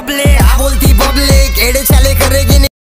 bubbly.